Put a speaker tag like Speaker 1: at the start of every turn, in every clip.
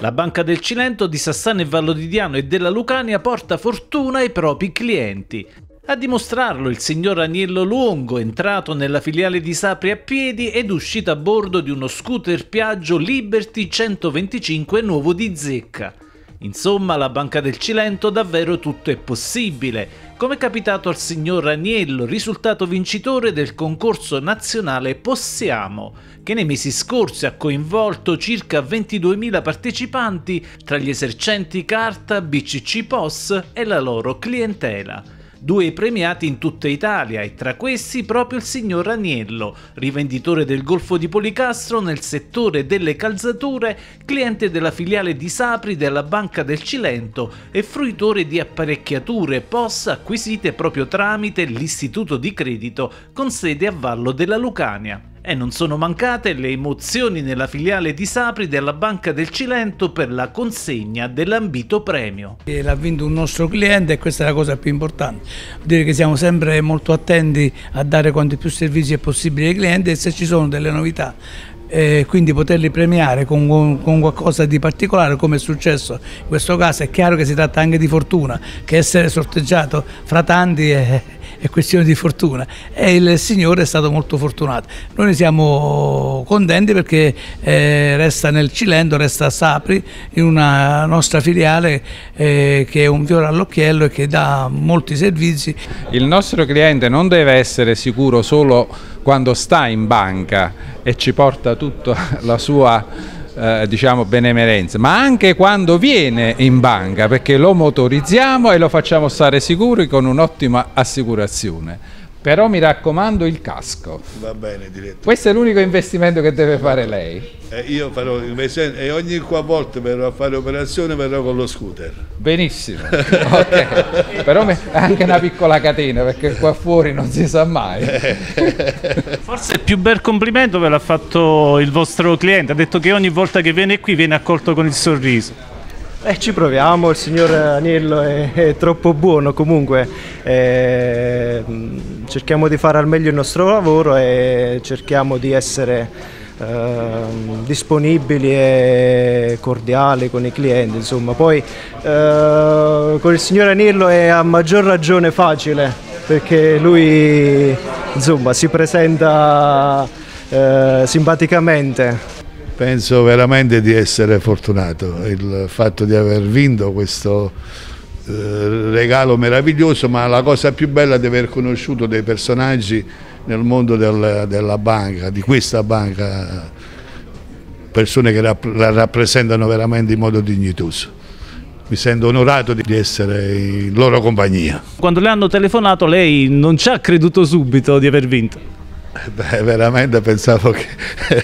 Speaker 1: La Banca del Cilento di Sassano e Vallodidiano e della Lucania porta fortuna ai propri clienti. A dimostrarlo il signor Aniello Luongo, entrato nella filiale di Sapri a piedi ed uscito a bordo di uno scooter Piaggio Liberty 125 nuovo di zecca. Insomma, alla Banca del Cilento davvero tutto è possibile, come è capitato al signor Aniello, risultato vincitore del concorso nazionale Possiamo, che nei mesi scorsi ha coinvolto circa 22.000 partecipanti tra gli esercenti carta, BCC POS e la loro clientela due premiati in tutta Italia e tra questi proprio il signor Aniello, rivenditore del Golfo di Policastro nel settore delle calzature, cliente della filiale di Sapri della Banca del Cilento e fruitore di apparecchiature POS acquisite proprio tramite l'istituto di credito con sede a Vallo della Lucania. E non sono mancate le emozioni nella filiale di Sapri della Banca del Cilento per la consegna dell'ambito premio.
Speaker 2: L'ha vinto un nostro cliente e questa è la cosa più importante. Vuol dire che siamo sempre molto attenti a dare quanti più servizi è possibile ai clienti e se ci sono delle novità e quindi poterli premiare con, con, qualcosa di particolare come è successo in questo caso. È chiaro che si tratta anche di fortuna che essere sorteggiato fra tanti è, è questione di fortuna. E il Signore è stato molto fortunato. Noi ne siamo contenti perché eh, resta nel Cilento, resta a Sapri in una nostra filiale eh, che è un fiore all'occhiello e che dà molti servizi.
Speaker 3: Il nostro cliente non deve essere sicuro solo quando sta in banca e ci porta tutta la sua eh, diciamo benemerenza, ma anche quando viene in banca perché lo motorizziamo e lo facciamo stare sicuri con un'ottima assicurazione. Però mi raccomando il casco.
Speaker 4: Va bene, direttore.
Speaker 3: Questo è l'unico investimento che deve fare lei.
Speaker 4: Eh, io farò investimento e ogni volta verrò a fare operazione verrò con lo scooter.
Speaker 3: Benissimo, ok. Però anche una piccola catena perché qua fuori non si sa mai.
Speaker 1: Forse il più bel complimento ve l'ha fatto il vostro cliente, ha detto che ogni volta che viene qui viene accolto con il sorriso.
Speaker 5: Eh, ci proviamo, il signor Aniello è, è troppo buono comunque, eh, cerchiamo di fare al meglio il nostro lavoro e cerchiamo di essere eh, disponibili e cordiali con i clienti, insomma. Poi eh, con il signor Aniello è a maggior ragione facile perché lui insomma, si presenta eh, simpaticamente
Speaker 4: penso veramente di essere fortunato, il fatto di aver vinto questo eh, regalo meraviglioso, ma la cosa più bella è di aver conosciuto dei personaggi nel mondo del, della banca, di questa banca, persone che la rappresentano veramente in modo dignitoso. Mi sento onorato di essere in loro compagnia.
Speaker 1: Quando le hanno telefonato lei non ci ha creduto subito di aver vinto?
Speaker 4: Beh, veramente pensavo, che,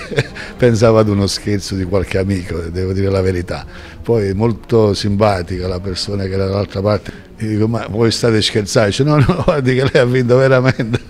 Speaker 4: pensavo ad uno scherzo di qualche amico, devo dire la verità. Poi molto simpatica la persona che era dall'altra parte. E dico, ma voi state scherzando? Dice, no, no, guardi che lei ha vinto veramente.